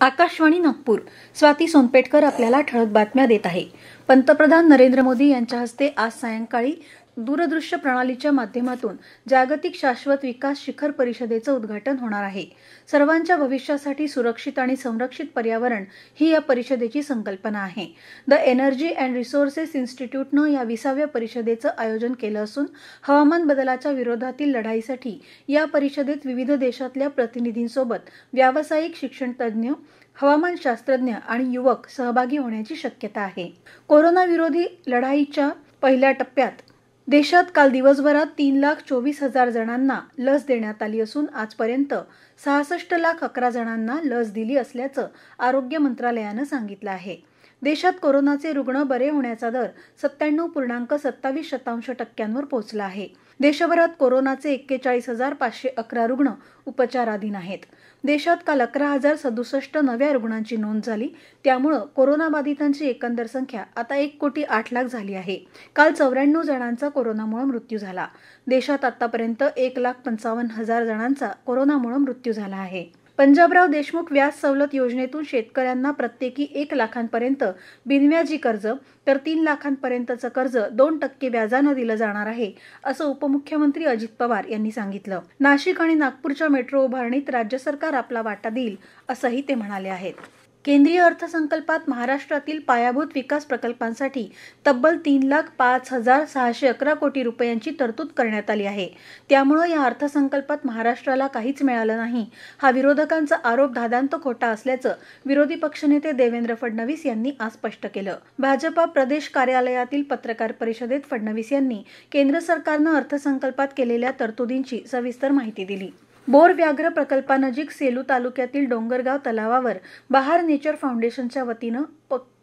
आकाशवाणी नागपूर. स्वाती सोनपेटकर आपल्याला ठळक बातम्या देत आहे. पंतप्रधान नरेंद्र मोदी यांच्या हस्ते आज सायंकाळी दूरदृश्य प्रणालीच्या माध्यमातून जागतिक शाश्वत विकास शिखर परिषदेचं उद्घाटन होणार आहे. सर्वांच्या भविष्यासाठी सुरक्षित आणि संरक्षित पर्यावरण ही या परिषदेची संकल्पना आहे. द एनर्जी अँड रिसोर्सेस इन्स्टिट्यूटनं या विसाव्या परिषदेचं आयोजन केलं असून हवामान बदलाच्या विरोधातील लढाईसाठी या परिषदेत विविध देशातल्या प्रतिनिधींसोबत व्यावसायिक शिक्षण तज्ज्ञ हवामान शास्त्रज्ञ आणि युवक सहभागी होण्याची शक्यता आहे. कोरोना विरोधी लढाईच्या पहिल्या टप्प्यात देशात काल दिवसभरात तीन लाख चोवीस हजार जणांना लस देण्यात आली असून आजपर्यंत सहासष्ट लाख अकरा जणांना लस दिली असल्याचं आरोग्य मंत्रालयानं सांगितलं आहे. देशात कोरोनाचे रुग्ण बरे होण्याचा दर सत्त्याण्णव पूर्णांक सत्तावीस शतांश टक्क्यांवर पोहोचला आहे. देशभरात कोरोनाचे एक्केचाळीस हजार पाचशे अकरा रुग्ण उपचाराधीन आहेत. देशात काल अकरा हजार सदुसष्ट नव्या रुग्णांची नोंद झाली. त्यामुळं कोरोनाबाधितांची एकंदर संख्या आता एक कोटी आठ लाख झाली आहे. काल चौऱ्याण्णव जणांचा कोरोनामुळे मृत्यू झाला. देशात आतापर्यंत एक लाख पंचावन्न हजार जणांचा कोरोनामुळे मृत्यू झाला आहे. पंजाबराव देशमुख व्याज सवलत योजनेतून शेतकऱ्यांना प्रत्येकी एक लाखांपर्यंत बिनव्याजी कर्ज तर तीन लाखांपर्यंतचं कर्ज दोन टक्के व्याजानं दिलं जाणार आहे असं उपमुख्यमंत्री अजित पवार यांनी सांगितलं. नाशिक आणि नागपूरच्या मेट्रो उभारणीत राज्य सरकार आपला वाटा देईल असंही ते म्हणाले आहेत. केंद्रीय अर्थसंकल्पात महाराष्ट्रातील पायाभूत विकास प्रकल्पांसाठी तब्बल तीन लाख पाच हजार सहाशे अकरा कोटी रुपयांची तरतूद करण्यात आली आहे. त्यामुळं या अर्थसंकल्पात महाराष्ट्राला काहीच मिळालं नाही. हा विरोधकांचा आरोप धादांत खोटा असल्याचं विरोधी पक्षनेते देवेंद्र फडणवीस यांनी आज स्पष्ट केलं. भाजपा प्रदेश कार्यालयातील पत्रकार परिषदेत फडणवीस यांनी केंद्र सरकारनं अर्थसंकल्पात केलेल्या तरतुदींची सविस्तर माहिती दिली. बोर व्याघ्र प्रकल्पानजीक सेलू तालुक्यातील डोंगरगाव तलावावर बहार नेचर फाउंडेशनच्या वतीनं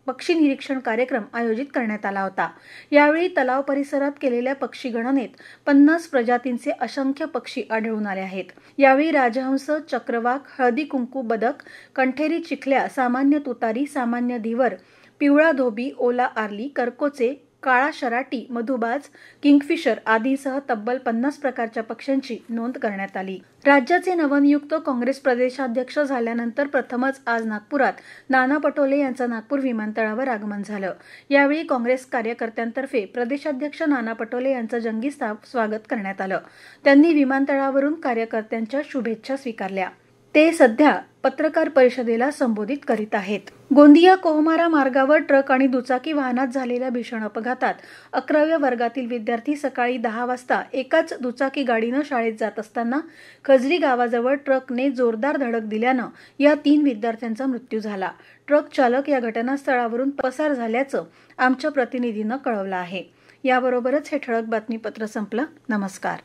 पक्षी निरीक्षण कार्यक्रम आयोजित करण्यात आला होता. यावेळी तलाव परिसरात केलेल्या पक्षी गणनेत पन्नास प्रजातींचे असंख्य पक्षी आढळून आले आहेत. यावेळी राजहंस चक्रवाक हळदी कुंकू बदक कंठेरी चिखल्या सामान्य तुतारी सामान्य धीवर पिवळा धोबी ओला आर्ली करकोचे काळा शराटी मधुबाज किंगफिशर आदीसह तब्बल पन्नास प्रकारच्या पक्ष्यांची नोंद करण्यात आली. राज्याचे नवनियुक्त काँग्रेस प्रदेशाध्यक्ष झाल्यानंतर प्रथमच आज नागपुरात नाना पटोले यांचं नागपूर विमानतळावर आगमन झालं. यावेळी काँग्रेस कार्यकर्त्यांतर्फे प्रदेशाध्यक्ष नाना पटोले यांचं जंगी स्वागत करण्यात आलं. त्यांनी विमानतळावरून कार्यकर्त्यांच्या शुभेच्छा स्वीकारल्या. ते सध्या पत्रकार परिषदेला संबोधित करीत आहेत. गोंदिया कोहमारा मार्गावर ट्रक आणि दुचाकी वाहनात झालेल्या भीषण अपघातात अकराव्या वर्गातील विद्यार्थी सकाळी दहा वाजता एकाच दुचाकी गाडीनं शाळेत जात असताना खजरी गावाजवळ ट्रकने जोरदार धडक दिल्यानं या तीन विद्यार्थ्यांचा मृत्यू झाला. ट्रक चालक या घटनास्थळावरून पसार झाल्याचं आमच्या प्रतिनिधीनं कळवलं आहे. याबरोबरच हे ठळक बातमीपत्र संपलं. नमस्कार.